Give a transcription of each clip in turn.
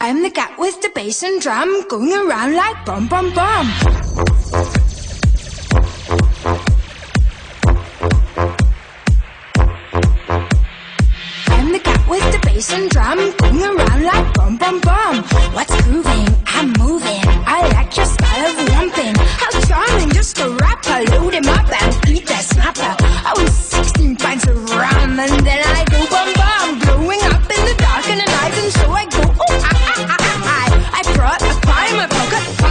I'm the cat with the bass and drum going around like bum bum bum. I'm the cat with the bass and drum going around like bum bum bum. What's grooving? I'm moving. I like your style of a pie in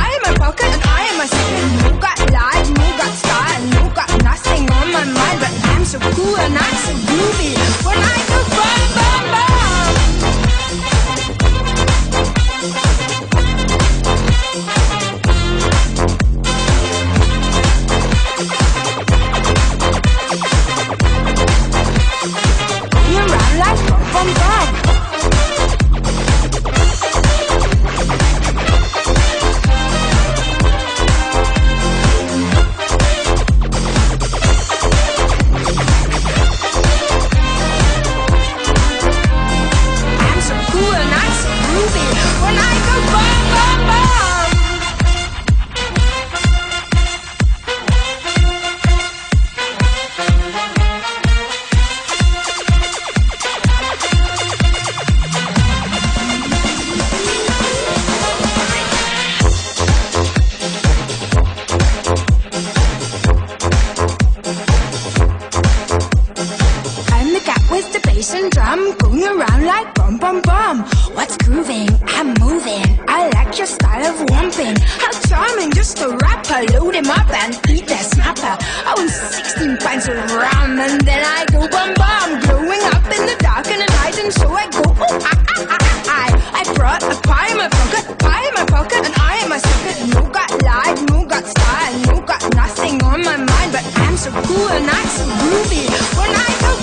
with the bass and drum going around like bum bum bum. What's grooving? I'm moving. I like your style of lumping. How charming, just a rapper. Load him up and eat that snapper. I was 16 pints of rum and then I go bum bum. Growing up in the dark and the night and so I go oh ah ah ah ah. ah. I brought a pie in my pocket, pie in my pocket, and I am a sucker. No got life, no got style, no got nothing on my mind, but I'm so cool and I'm so groovy when I go